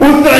ಉತ್ತರ